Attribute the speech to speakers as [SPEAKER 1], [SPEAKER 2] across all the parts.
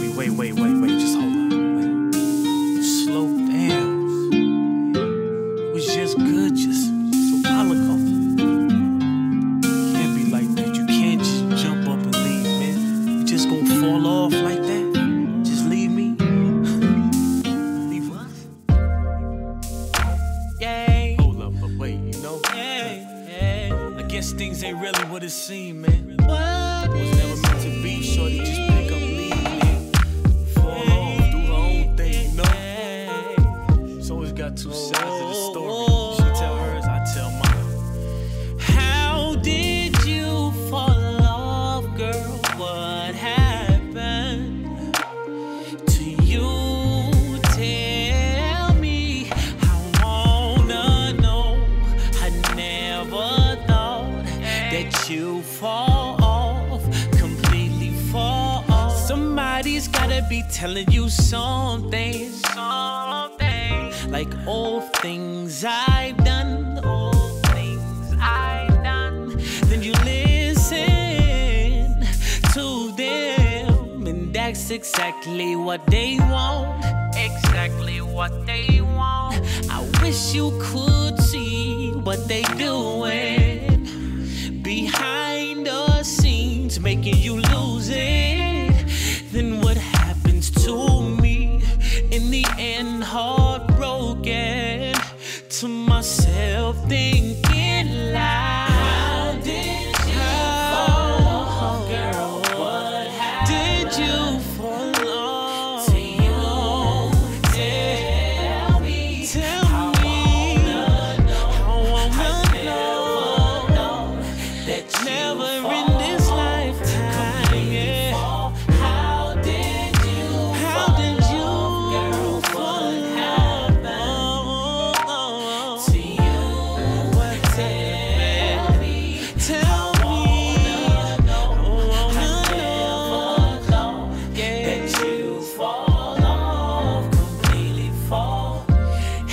[SPEAKER 1] me, wait, wait, wait, wait, just hold up. Wait. Slow down. It was just good, just, just a while ago. Can't be like that. You can't just jump up and leave, man. You just gonna fall off like that? Just leave me? leave us?
[SPEAKER 2] Yeah,
[SPEAKER 1] Hold up, but wait, you know?
[SPEAKER 2] yeah.
[SPEAKER 1] I guess things ain't really what it seemed, man.
[SPEAKER 2] What that you fall off, completely fall off. Somebody's gotta be telling you something, something like all things I've done, things I've done. Then you listen to them, and that's exactly what they want. Exactly what they want. I wish you could see what they doing behind the scenes, making you lose it. Then what happens to me? In the end, heartbroken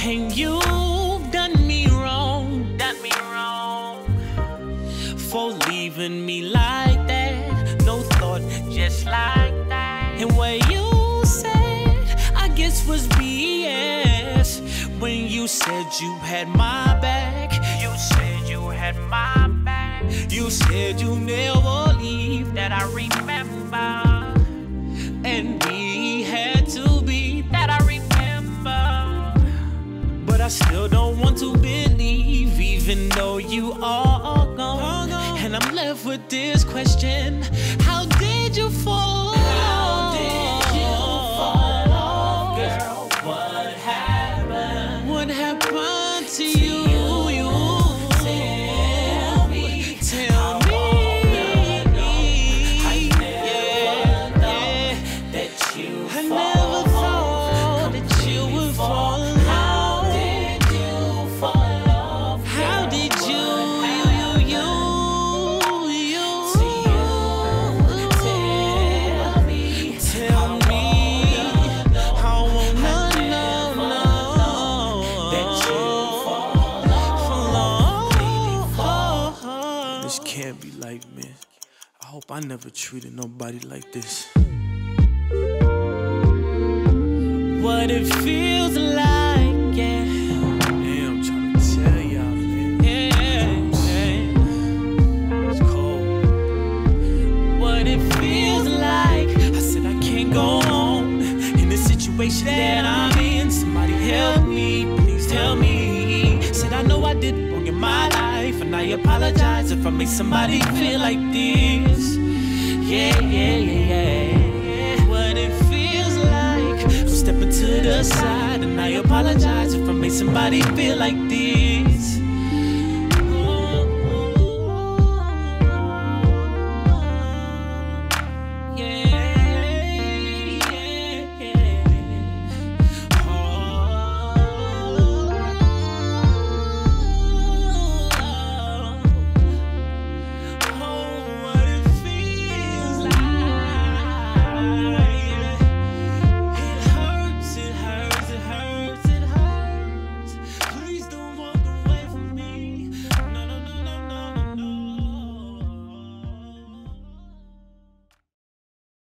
[SPEAKER 2] And you've done me wrong, done me wrong for leaving me like that. No thought, just like that. And what you said, I guess was BS. When you said you had my back, you said you had my back. You said you never leave, that I remember. I still don't want to believe, even though you are gone. And I'm left with this question fall.
[SPEAKER 1] This can't be life, man. I hope I never treated nobody like this.
[SPEAKER 2] What it feels like, apologize if I made somebody feel like this. Yeah, yeah, yeah, yeah. What it feels like. I'm stepping to the side, and I apologize if I made somebody feel like this.